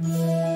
Música mm.